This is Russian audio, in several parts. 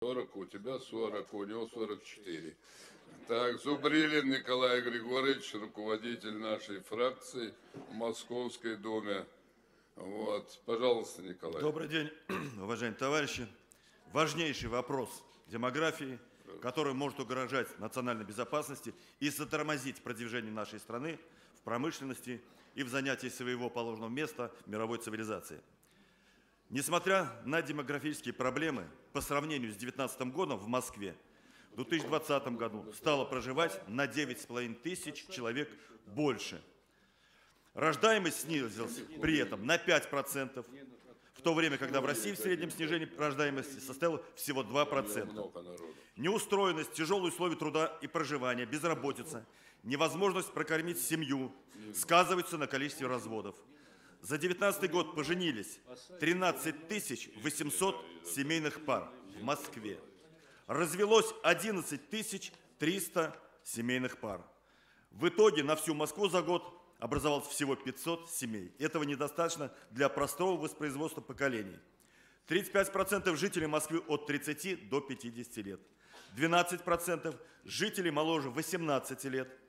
40, у тебя 40, у него 44. Так, Зубрилин Николай Григорьевич, руководитель нашей фракции в Московской Думе. Вот, пожалуйста, Николай. Добрый день, уважаемые товарищи. Важнейший вопрос демографии, который может угрожать национальной безопасности и затормозить продвижение нашей страны в промышленности и в занятии своего положенного места в мировой цивилизации. Несмотря на демографические проблемы, по сравнению с 2019 годом в Москве в 2020 году стало проживать на 9,5 тысяч человек больше. Рождаемость снизилась при этом на 5%, в то время, когда в России в среднем снижение рождаемости составило всего 2%. Неустроенность, тяжелые условия труда и проживания, безработица, невозможность прокормить семью сказываются на количестве разводов. За 2019 год поженились 13 800 семейных пар в Москве. Развелось 11 300 семейных пар. В итоге на всю Москву за год образовалось всего 500 семей. Этого недостаточно для простого воспроизводства поколений. 35% жителей Москвы от 30 до 50 лет. 12% жителей моложе 18 лет –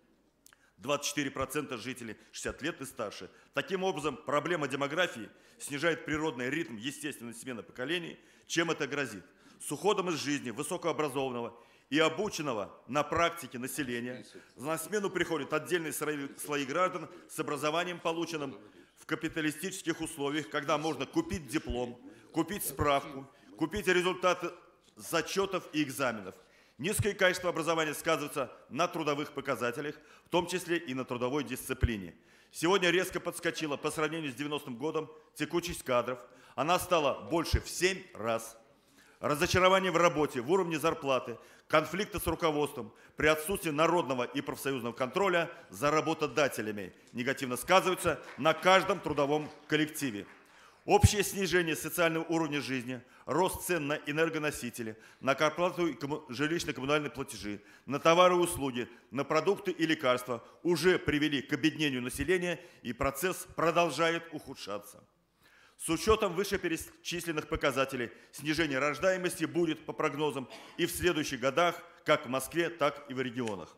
24% жителей 60 лет и старше. Таким образом, проблема демографии снижает природный ритм естественной смены поколений. Чем это грозит? С уходом из жизни высокообразованного и обученного на практике населения на смену приходят отдельные слои граждан с образованием, полученным в капиталистических условиях, когда можно купить диплом, купить справку, купить результаты зачетов и экзаменов – Низкое качество образования сказывается на трудовых показателях, в том числе и на трудовой дисциплине. Сегодня резко подскочила по сравнению с 90-м годом текучесть кадров. Она стала больше в 7 раз. Разочарование в работе, в уровне зарплаты, конфликты с руководством при отсутствии народного и профсоюзного контроля за работодателями негативно сказываются на каждом трудовом коллективе. Общее снижение социального уровня жизни, рост цен на энергоносители, на зарплату и жилищно-коммунальные платежи, на товары и услуги, на продукты и лекарства уже привели к обеднению населения и процесс продолжает ухудшаться. С учетом вышеперечисленных показателей снижение рождаемости будет, по прогнозам, и в следующих годах как в Москве, так и в регионах.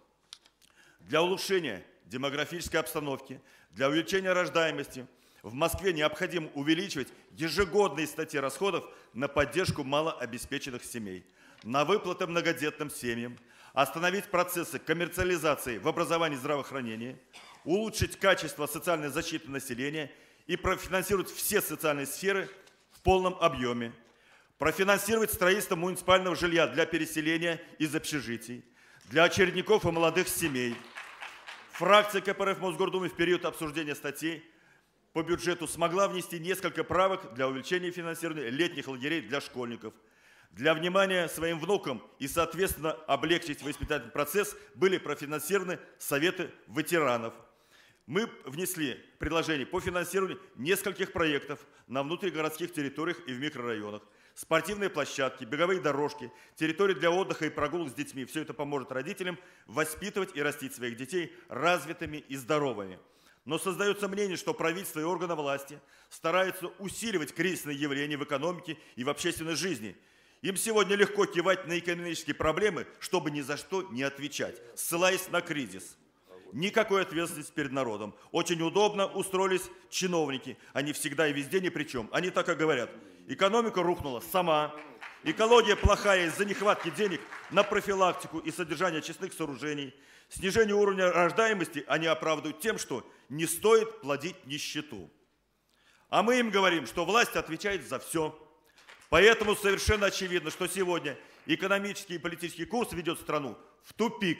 Для улучшения демографической обстановки, для увеличения рождаемости – в Москве необходимо увеличивать ежегодные статьи расходов на поддержку малообеспеченных семей, на выплаты многодетным семьям, остановить процессы коммерциализации в образовании и здравоохранении, улучшить качество социальной защиты населения и профинансировать все социальные сферы в полном объеме, профинансировать строительство муниципального жилья для переселения из общежитий, для очередников и молодых семей. Фракция КПРФ Мосгордумы в период обсуждения статей по бюджету смогла внести несколько правок для увеличения финансирования летних лагерей для школьников. Для внимания своим внукам и, соответственно, облегчить воспитательный процесс были профинансированы советы ветеранов. Мы внесли предложение по финансированию нескольких проектов на внутригородских территориях и в микрорайонах. Спортивные площадки, беговые дорожки, территории для отдыха и прогулок с детьми. Все это поможет родителям воспитывать и растить своих детей развитыми и здоровыми. Но создается мнение, что правительство и органы власти стараются усиливать кризисные явления в экономике и в общественной жизни. Им сегодня легко кивать на экономические проблемы, чтобы ни за что не отвечать, ссылаясь на кризис. Никакой ответственности перед народом. Очень удобно устроились чиновники. Они всегда и везде ни при чем. Они так и говорят. Экономика рухнула сама. Экология плохая из-за нехватки денег на профилактику и содержание честных сооружений – Снижение уровня рождаемости они оправдывают тем, что не стоит плодить нищету. А мы им говорим, что власть отвечает за все. Поэтому совершенно очевидно, что сегодня экономический и политический курс ведет страну в тупик.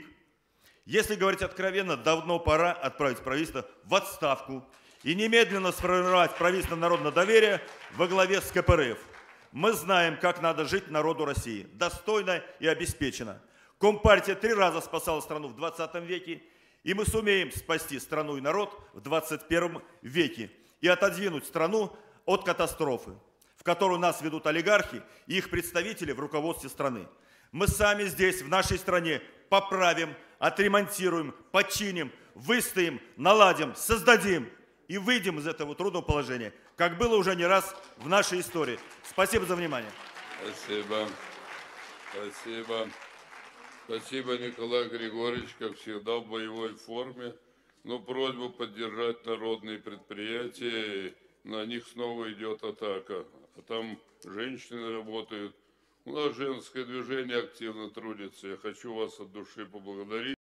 Если говорить откровенно, давно пора отправить правительство в отставку и немедленно сформировать правительство народного доверия во главе с КПРФ. Мы знаем, как надо жить народу России. Достойно и обеспеченно. Компартия три раза спасала страну в 20 веке, и мы сумеем спасти страну и народ в 21 веке и отодвинуть страну от катастрофы, в которую нас ведут олигархи и их представители в руководстве страны. Мы сами здесь, в нашей стране, поправим, отремонтируем, починим, выстоим, наладим, создадим и выйдем из этого трудного положения, как было уже не раз в нашей истории. Спасибо за внимание. Спасибо. Спасибо. Спасибо, Николай Григорьевич, как всегда в боевой форме. Но просьбу поддержать народные предприятия, на них снова идет атака. А там женщины работают. У нас женское движение активно трудится. Я хочу вас от души поблагодарить.